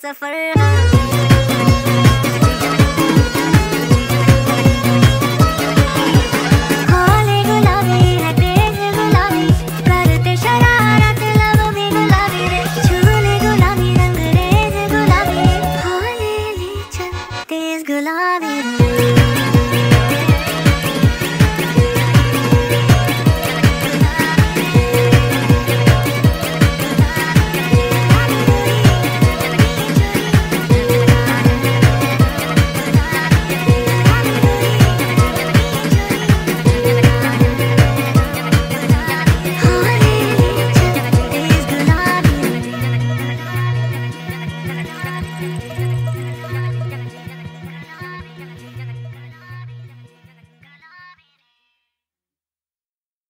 的分儿。合